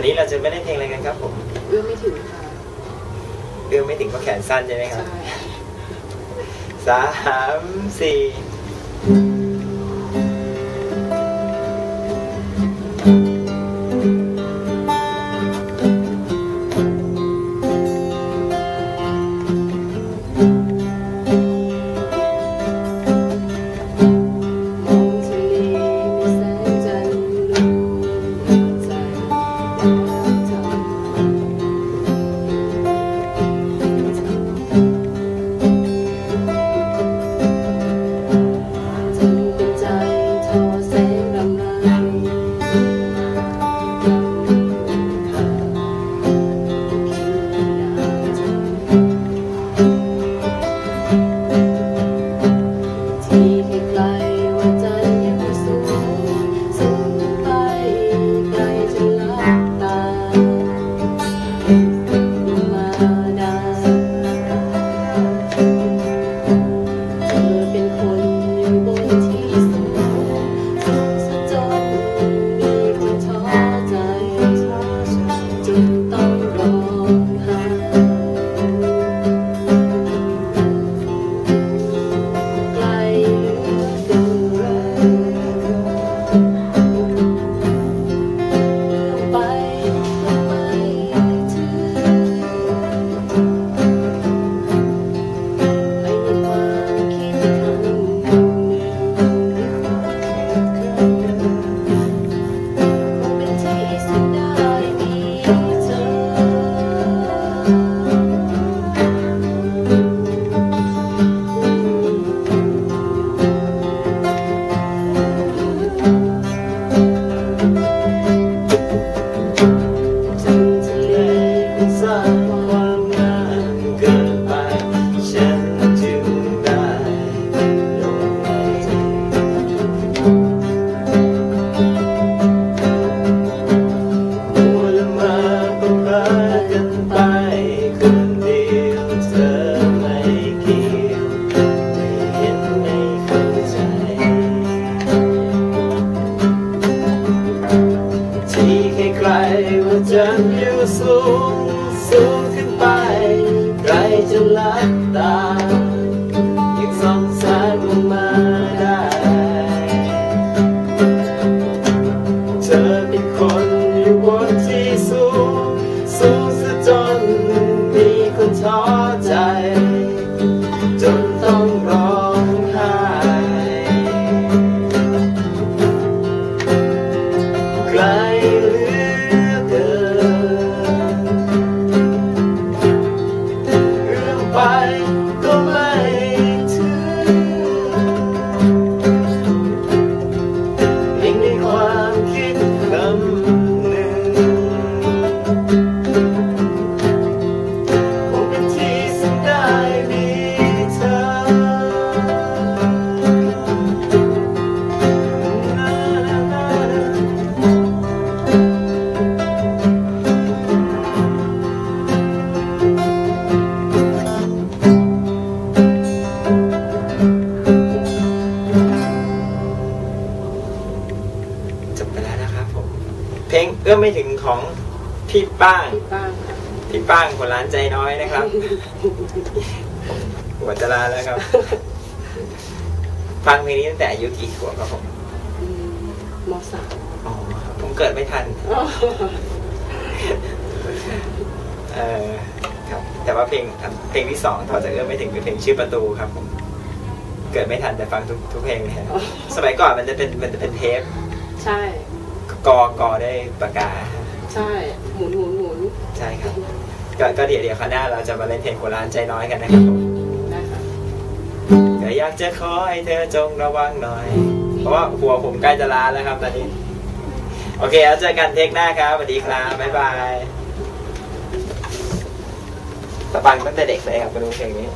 วันนี้เราจะไม่เล่นเพลงอะไรกันครับผมเอื้อมไม่ถึงค่ะเอื้อมไม่ถึงเพราะแขนสั้นใช่ไหมครับใช่สามสี่ ใคร เพลงเอื้อมไม่ถึงของพี่ป้างที่บ้านค่ะพี่ป้างคนร้านใจน้อยนะครับ หัวจะลาแล้วครับ ฟังเพลงนี้ตั้งแต่อายุกี่ขวบครับผมอืมมสามอ๋อครับผมเกิดไม่ทันเออครับแต่ว่าเพลงเพลงที่สองต่อจากเอื้อมไม่ถึงคือเพลงชื่อประตูครับผมเกิดไม่ทันแต่ฟังทุกทุกเพลงเลยครับสมัยก่อนมันจะเป็นมันจะเป็นเทป ใช่ กอกอได้ปากกา ใช่หมุนหมุนหมุนใช่ครับ ก็ก็เดี๋ยวเดี๋ยวคราวหน้าเราจะมาเล่นเพลงโบราณใจน้อยกันนะครับผมได้ค่ะก็อยากจะขอให้เธอจงระวังหน่อย เพราะว่าหัวผมใกล้จะล้าแล้วครับตอนนี้ โอเคแล้วเจอกันเทคหน้าครับสวัสดีครับบ๊ายบายตะปังตั้งแต่เด็กเลยครับมาดูเพลงนี้